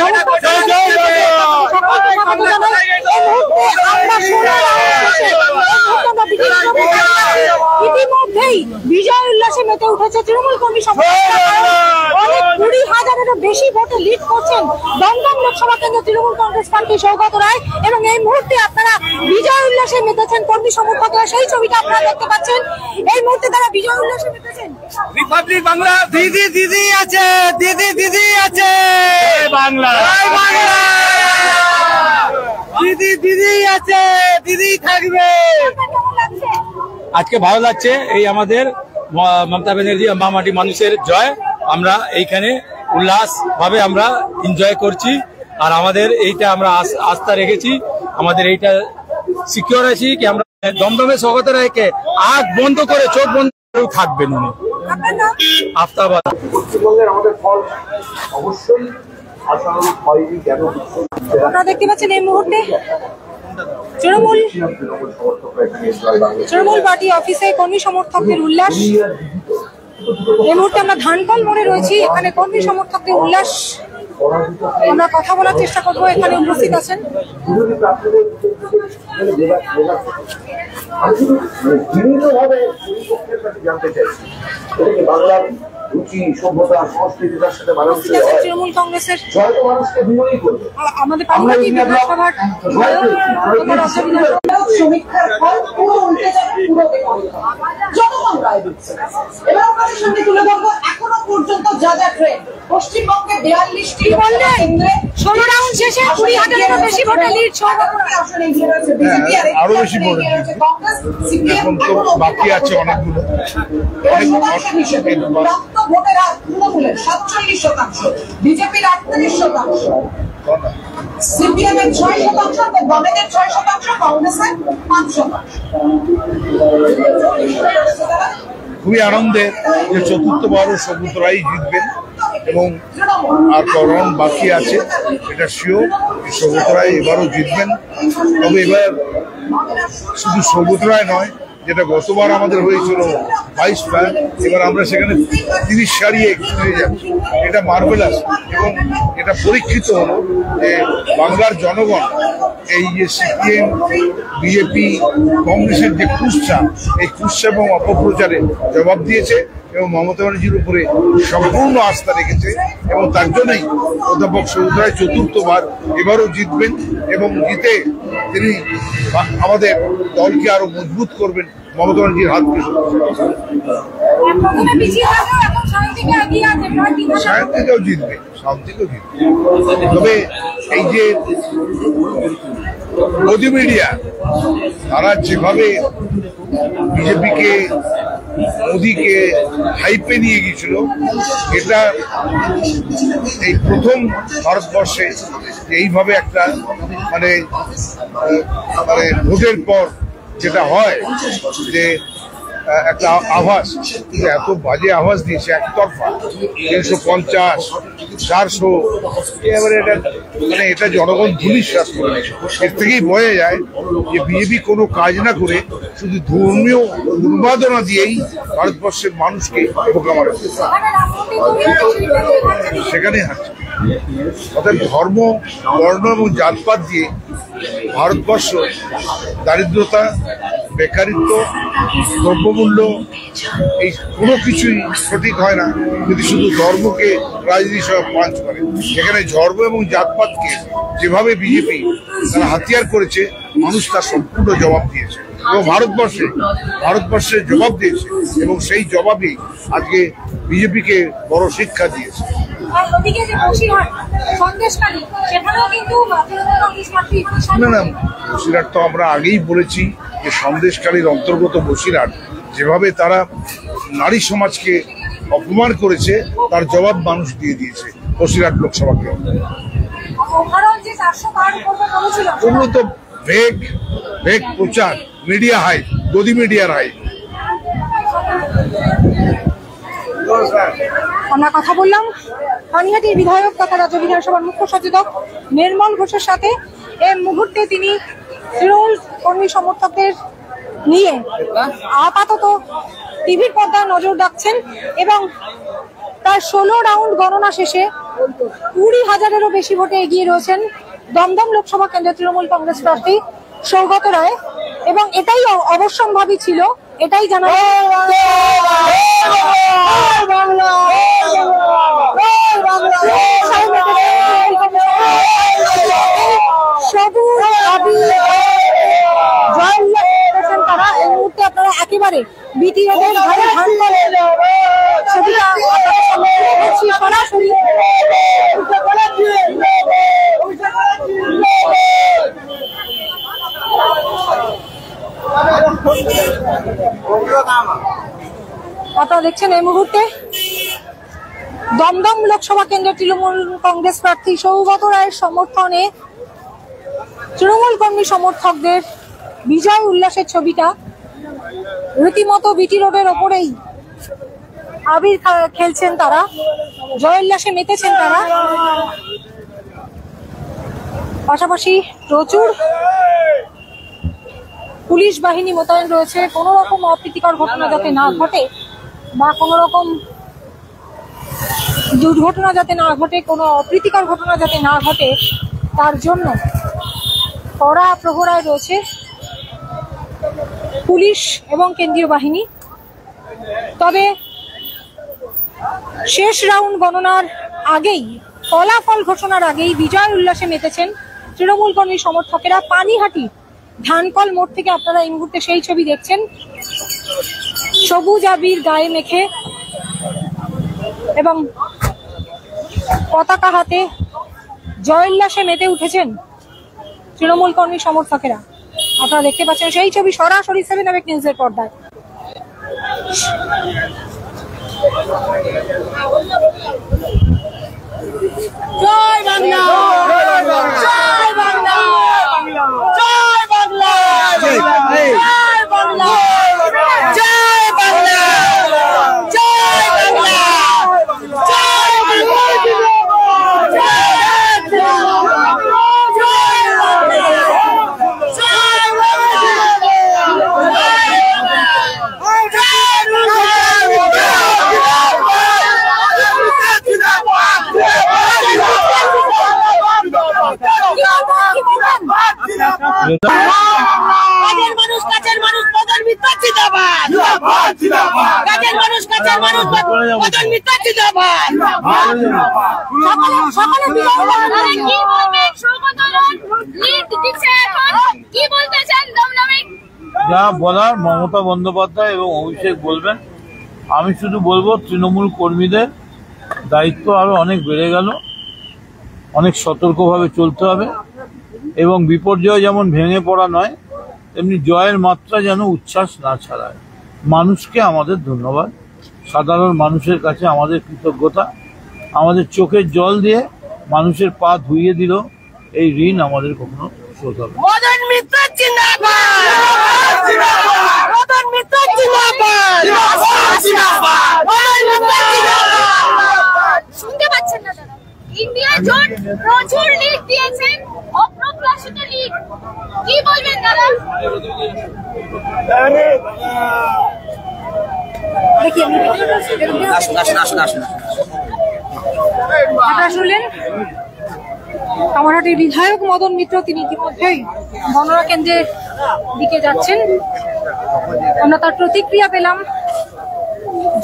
não vamos, não vamos, não vamos, não vamos, não vamos, não vamos, vamos, vamos, vamos, vamos, vamos, vamos, vamos, ইতিমধ্যেই বিজয় উল্লাসে মেতে উঠেছে তৃণমূল কর্মী অনেক কুড়ি হাজারেরও বেশি ভোটে লিড করছেন দমদম লোকসভা কেন্দ্র তৃণমূল কংগ্রেস প্রার্থী সৌগত রায়। এবং এই মুহূর্তে আপনারা বিজয় উল্লাসে মেতেছেন কর্মী সমর্থকরা। সেই ছবিটা আপনারা দেখতে পাচ্ছেন। এই মুহূর্তে তারা বিজয় উল্লাসে মেতেছেন। রিপাবলিক বাংলা দিদি দিদি আছে দিদি দিদি আছে। বাংলা। বাংলা। দিদি দিদি আছে দিদি থাকবে। আজকে ভালো লাগছে এই আমাদের মমতা ব্যানার্জি মামাটি মানুষের জয়। আমরা এইখানে উল্লাস ভাবে আমরা এনজয় করছি। আর আমাদের এইটা আমরা আস্থা রেখেছি। আমাদের এইটা সিকিউর আছি কি আমরা দমদমে স্বাগত রায়কে আগ বন্ধ করে চোখ বন্ধ করেও থাকবেন উনি। আফতাবাদ। পশ্চিমবঙ্গের আমাদের ফল অবশ্যই আশানুরূপ হয়নি কেন? আপনারা দেখতে পাচ্ছেন এই মুহূর্তে? তৃণমূল তৃণমূল পার্টি অফিসে কর্মী সমর্থকদের উল্লাস। এই মুহূর্তে আমরা ধানকল মোড়ে রয়েছি। এখানে কর্মী সমর্থকদের উল্লাস। আমরা কথা বলার চেষ্টা করব। এখানে উপস্থিত আছেন। মানে জানতে চাইছি। বাংলার রুচি সভ্যতা সংস্কৃতি তার সাথে মানুষের হয় তৃণমূল কংগ্রেসের জয় তো মানুষকে বিনয়ী করবে আমাদের সমীক্ষার ফল পুরো উল্টে যাবে পুরো জনগণ রায় দিচ্ছে এবার আপনাদের সামনে তুলে ধরবো এখনও পর্যন্ত যা যা ট্রেন্ড পশ্চিমবঙ্গে বিয়াল্লিশটি ষোলো রাউন্ড শেষে কুড়ি হাজারেরও বেশি ভোটে লিড বিজেপি আর বেশি ভোট এখন তো বাকি আছে অনেকগুলো। এবার শতাংশ হিসেবে প্রাপ্ত ভোটের হার তৃণমূলের সাতচল্লিশ শতাংশ বিজেপির আটত্রিশ শতাংশ। সিপিএম এর ছয় শতাংশ বামেদের ছয় শতাংশ কংগ্রেসের পাঁচ শতাংশ। খুবই আনন্দের যে চতুর্থবারও সবুজরাই জিতবেন। এবং আর করণ বাকি আছে, এটা শিওর সবুজরাই এবারও জিতবেন। তবে এবার শুধু সবুজরায় নয়, যেটা গতবার আমাদের হয়েছিল বাইশ প্যান এবার আমরা সেখানে তিরিশ সারিয়ে হয়ে যাচ্ছি এটা মার্বেলাস এবং এটা পরীক্ষিত হলো যে বাংলার জনগণ এই যে সিপিএম, বিজেপি, কংগ্রেসের যে কুৎসা, এই কুৎসা এবং অপপ্রচারে জবাব দিয়েছে। এবং মমতা ব্যানার্জির উপরে সম্পূর্ণ আস্থা রেখেছে এবং তার জন্যই অধ্যাপক সৌদায় চতুর্থবার এবারও জিতবেন এবং জিতে তিনি আমাদের দলকে আরও মজবুত করবেন। মমতা ব্যানার্জির হাজার শান্তিতেও জিতবে শান্তিতেও জিতবে। তবে এই যে মোদি মিডিয়া তারা যেভাবে বিজেপিকে মোদিকে হাইপে নিয়ে গিয়েছিল এটা এই প্রথম ভারতবর্ষে এইভাবে একটা মানে মানে ভোটের পর যেটা হয় যে একটা আভাস এত বাজে আভাস দিয়েছে একতরফা তিনশো পঞ্চাশ, চারশো এবারে এটা মানে এটা জনগণ ধুলিশ্বাস করে। এর থেকেই বোঝা যায় যে বিজেপি কোনো কাজ না করে শুধু ধর্মীয় উন্মাদনা দিয়েই ভারতবর্ষের মানুষকে বোকা মারে সেখানে হাঁটছে অর্থাৎ ধর্ম, বর্ণ এবং জাতপাত দিয়ে ভারতবর্ষ, দারিদ্রতা, বেকারিত্ব, দ্রব্যমূল্য, এই কোনো কিছুই সঠিক হয় না যদি শুধু ধর্মকে রাজনীতি সহ পাঞ্চ করে। এখানে ধর্ম এবং জাতপাতকে যেভাবে বিজেপি তারা হাতিয়ার করেছে, মানুষ তার সম্পূর্ণ জবাব দিয়েছে। এবং ভারতবর্ষে ভারতবর্ষে জবাব দিয়েছে এবং সেই জবাবই আজকে বিজেপিকে বড় শিক্ষা দিয়েছে। ওদিকে যে বসিরহাট, সন্দেশখালী, সেখানেও কিন্তু তৃণমূল কংগ্রেস প্রার্থী না না বসিরহাট তো আমরা আগেই বলেছি যে সন্দেশকারীর অন্তর্গত বসিরহাট যেভাবে তারা নারী সমাজকে অপমান করেছে তার জবাব মানুষ দিয়ে দিয়েছে বসিরহাট লোকসভা কেন্দ্রে। ওখানেও যে চারশো পার করবে বলেছিল ওগুলো তো ভেগ ভেগ প্রচার মিডিয়া হাই গদি মিডিয়ার হাই আমরা কথা বললাম। পানিহাটির বিধায়ক তথা রাজ্য বিধানসভার মুখ্য সচেতক নির্মল ঘোষের সাথে এই মুহূর্তে তিনি তৃণমূল কর্মী সমর্থকদের নিয়ে আপাতত টিভির পর্দায় নজর রাখছেন এবং প্রায় ষোলো রাউন্ড গণনা শেষে কুড়ি হাজারেরও বেশি ভোটে এগিয়ে রয়েছেন দমদম লোকসভা কেন্দ্রের তৃণমূল কংগ্রেস প্রার্থী সৌগত রায়। এবং এটাই অবশ্যম্ভাবী ছিল এটাই জানা তারা। এই মুহূর্তে আপনারা একেবারে বিটি রোডের ঘরে ধান করে ছবিটা আপনাদের সামনে তুলে ধরছি আপনারা দেখছেন এই মুহূর্তে? দমদম লোকসভা কেন্দ্রের তৃণমূল কংগ্রেস প্রার্থী সৌগত রায়ের সমর্থনে তৃণমূল কর্মী সমর্থকদের বিজয় উল্লাসের ছবিটা রীতিমতো বিটি রোডের ওপরেই আবির খেলছেন তারা, জয় উল্লাসে মেতেছেন তারা। পাশাপাশি প্রচুর পুলিশ বাহিনী মোতায়েন রয়েছে, কোনো রকম অপ্রীতিকর ঘটনা যাতে না ঘটে বা কোনো রকম দুর্ঘটনা যাতে না ঘটে, কোনো অপ্রীতিকর ঘটনা যাতে না ঘটে, তার জন্য কড়া প্রহরায় রয়েছে পুলিশ এবং কেন্দ্রীয় বাহিনী। তবে শেষ রাউন্ড গণনার আগেই, ফলাফল ঘোষণার আগেই বিজয় উল্লাসে মেতেছেন তৃণমূল কর্মী সমর্থকেরা পানিহাটি ধানকল মোড় থেকে আপনারা এই মুহূর্তে সেই ছবি দেখছেন। সবুজ আবির গায়ে মেখে এবং পতাকা হাতে জয়োল্লাসে মেতে উঠেছেন তৃণমূল কর্মী সমর্থকেরা। আপনারা দেখতে পাচ্ছেন, সেই ছবি সরাসরি সেভেন আবেক নিউজের পর্দায়। জয় বাংলা জয় বাংলা জয় বাংলা জয় বাংলা জয় বাংলা জয় বাংলা জয় কাজের মানুষ কাজের মানুষ মদন মিত্র জিন্দাবাদ কাজের মানুষ কাজের মানুষ মদন মিত্র জিন্দাবাদ সকলে সকলে কি বলবেন? সৌগতরণ লিড দিচ্ছে এখন। কি বলতে চান দমদমে যা বলার মমতা বন্দ্যোপাধ্যায় এবং অভিষেক বলবেন। আমি শুধু বলব তৃণমূল কর্মীদের দায়িত্ব আরও অনেক বেড়ে গেল। অনেক সতর্কভাবে চলতে হবে। এবং বিপর্যয় যেমন ভেঙে পড়া নয় তেমনি জয়ের মাত্রা যেন উচ্ছ্বাস না ছাড়ায়। মানুষকে আমাদের ধন্যবাদ। সাধারণ মানুষের কাছে আমাদের কৃতজ্ঞতা। আমাদের চোখের জল দিয়ে মানুষের পা ধুইয়ে দিল। এই ঋণ আমাদের কখনো শোধ হবে। মিত্র জিন্দাবাদ মদন মিত্র জিন্দাবাদ মদন মিত্র জিন্দাবাদ শুনতে পাচ্ছেন না দাদা ইন্ডিয়া জোট প্রচুর লিড দিয়েছেন অপ্রত্যাশিত লিড কি বলবেন দাদা কামারহাটির বিধায়ক মদন মিত্র, তিনি ইতিমধ্যেই গণনা কেন্দ্রের দিকে যাচ্ছেন। আমরা তার প্রতিক্রিয়া পেলাম।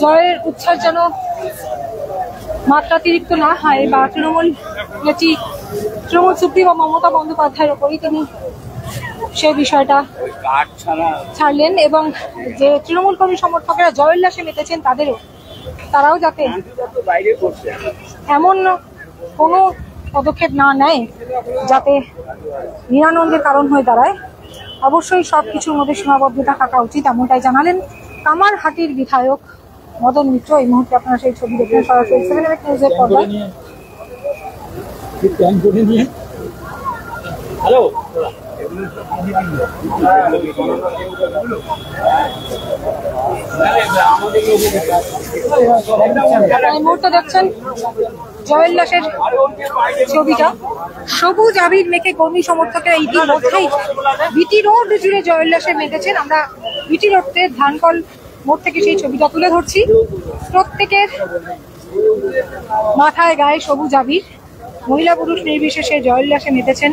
জয়ের উচ্ছ্বাস যেন মাত্রাতিরিক্ত না হয় বা তৃণমূল নেত্রী তৃণমূল সুপ্রিমো মমতা বন্দ্যোপাধ্যায়ের ওপরই তিনি সেই বিষয়টা ছাড়লেন এবং যে তৃণমূল কর্মী সমর্থকেরা জয়োল্লাসে মেতেছেন তাদেরও, তারাও যাতে এমন কোনো পদক্ষেপ না নেয়, যাতে নিরানন্দের কারণ হয়ে দাঁড়ায়, অবশ্যই সব কিছুর মধ্যে সীমাবদ্ধতা থাকা উচিত, এমনটাই জানালেন কামারহাটির বিধায়ক মদন মিত্র। এই মুহূর্তে আপনারা সেই ছবি দেখলেন সরাসরি সেভেন নিউজের পর্দায়। আপনারা এই মুহূর্তে দেখছেন জয়োল্লাসের ছবিটা। সবুজ আবির মেখে কর্মী সমর্থকেরা ইতিমধ্যেই বিটি রোড জুড়ে জয়োল্লাসে মেতেছেন আমরা বিটি রোডতে ধানকল মোড় থেকে সেই ছবিটা তুলে ধরছি। প্রত্যেকের মাথায় গায়ে সবুজ আবির। মহিলা পুরুষ নির্বিশেষে জয়োল্লাসে মেতেছেন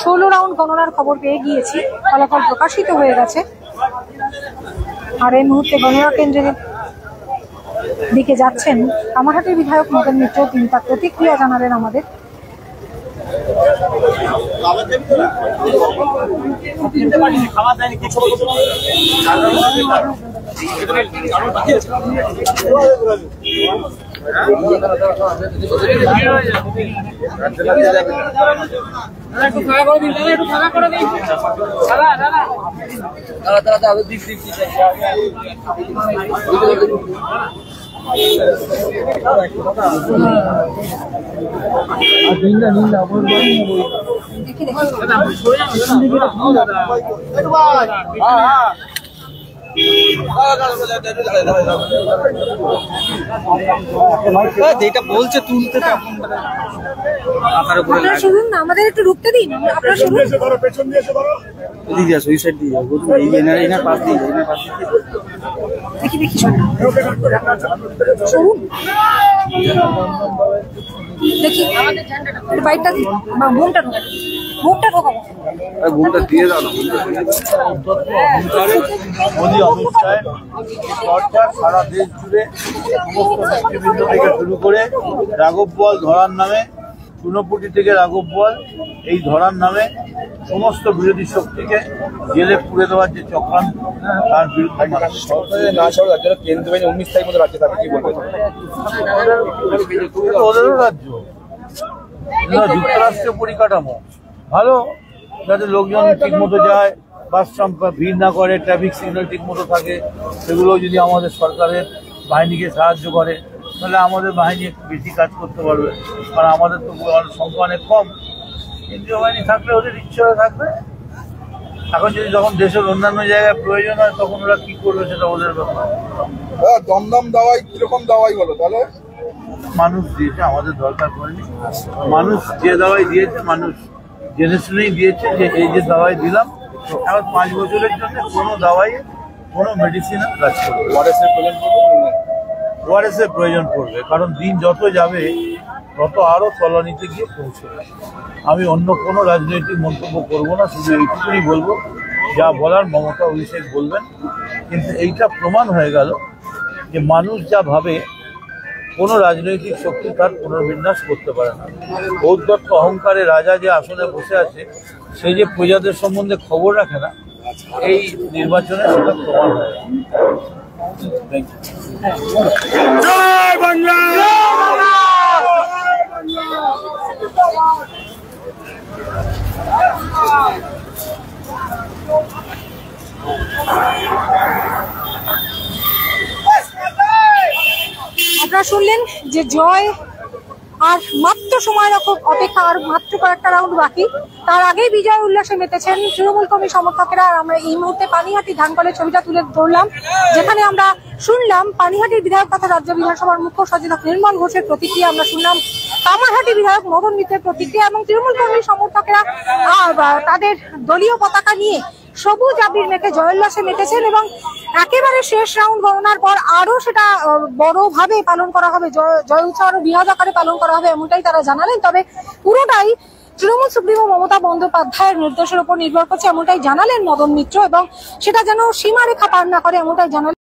ষোলো রাউন্ড গণনার খবর পেয়ে গিয়েছি। ফলাফল প্রকাশিত হয়ে গেছে। আর এই মুহূর্তে গণনা কেন্দ্রের দিকে যাচ্ছেন কামারহাটির বিধায়ক মদন মিত্র। তিনি তার প্রতিক্রিয়া জানালেন আমাদের। দেখি দেখি। যেটা বলছে তুলতে আপনারা শুনুন না আমাদের একটু রুখতে দিন আপনারা শুনুন। এদিকে যাস ওই সাইড দিয়ে যাব এই এনার এনার পাশ দিয়ে এনার পাশ দিয়ে। দেখি দেখি শুনুন। দেখি একটু বাইকটা দিন বা ঢোকাবো মুখটা ঢোকাবো। আরে ঘুমটা দিয়ে দাও না ঘুমটা সারা দেশ জুড়ে সমস্ত নেতৃবৃন্দ থেকে শুরু করে রাঘব বল ধরার নামে চুনপুটি থেকে রাঘব বল এই ধরার নামে সমস্ত বিরোধী শক্তিকে জেলে পুড়ে দেওয়ার যে চক্রান্ত তার বিরুদ্ধে না ছাড়ো রাজ্যের কেন্দ্র বাহিনী উনিশ তারিখ মতো রাজ্যে থাকবে কি বলবেন এটা ওদেরও রাজ্য। যুক্তরাষ্ট্রীয় পরিকাঠামো। ভালো যাতে লোকজন ঠিক মতো যায় বাস ভিড় না করে ট্রাফিক সিগন্যাল ঠিক মতো থাকে সেগুলো যদি আমাদের সরকারের বাহিনীকে সাহায্য করে তাহলে আমাদের বাহিনী একটু বেশি কাজ করতে পারবে। কারণ আমাদের তো সংখ্যা অনেক কম। কেন্দ্রীয় বাহিনী থাকলে ওদের ইচ্ছে থাকবে। এখন যদি যখন দেশের অন্যান্য জায়গায় প্রয়োজন হয় তখন ওরা কি করবে সেটা ওদের ব্যাপার। দমদম দাওয়াই কীরকম দাওয়াই বলো তাহলে? মানুষ দিয়েছে আমাদের দরকার পড়েনি। মানুষ যে দাওয়াই দিয়েছে মানুষ জেনে শুনেই দিয়েছে যে এই যে দাওয়াই দিলাম এখন পাঁচ বছরের জন্য কোনো দাওয়াই কোনো মেডিসিন কাজ করবে ওআরএস এর প্রয়োজন পড়বে কারণ দিন যত যাবে তত আরও তলানিতে গিয়ে পৌঁছবে। আমি অন্য কোনো রাজনৈতিক মন্তব্য করব না শুধু এইটুকুনি বলব যা বলার মমতা অভিষেক বলবেন। কিন্তু এইটা প্রমাণ হয়ে গেল যে মানুষ যা ভাবে কোনো রাজনৈতিক শক্তি তার পুনর্বিন্যাস করতে পারে না। ঔদ্ধত্য অহংকারে রাজা যে আসনে বসে আছে, সে যে প্রজাদের সম্বন্ধে খবর রাখে না, এই নির্বাচনে সেটা প্রমাণ হয় আপনারা শুনলেন যে জয় আর মাত্র সময় রকম অপেক্ষা আর মাত্র কয়েকটা রাউন্ড বাকি। তার আগেই বিজয় উল্লাসে মেতেছেন তৃণমূল কর্মী সমর্থকেরা। আর আমরা এই মুহূর্তে পানিহাটি ধানকলের ছবিটা তুলে ধরলাম, যেখানে আমরা শুনলাম পানিহাটির বিধায়ক তথা রাজ্য বিধানসভার মুখ্য সচেতক নির্মল ঘোষের প্রতিক্রিয়া। আমরা শুনলাম কামারহাটি বিধায়ক মদন মিত্রের প্রতিক্রিয়া এবং তৃণমূল কর্মী সমর্থকেরা তাদের দলীয় পতাকা নিয়ে সবুজ আবির মেখে জয়োল্লাসে মেতেছেন এবং একেবারে শেষ রাউন্ড গণনার পর আরও সেটা বড় ভাবে পালন করা হবে, জয়- জয় উৎসব আরও বৃহৎ আকারে পালন করা হবে এমনটাই তারা জানালেন। তবে পুরোটাই তৃণমূল সুপ্রিমো মমতা বন্দ্যোপাধ্যায়ের নির্দেশের উপর নির্ভর করছে, এমনটাই জানালেন মদন মিত্র এবং সেটা যেন সীমারেখা পার না করে, এমনটাই জানালেন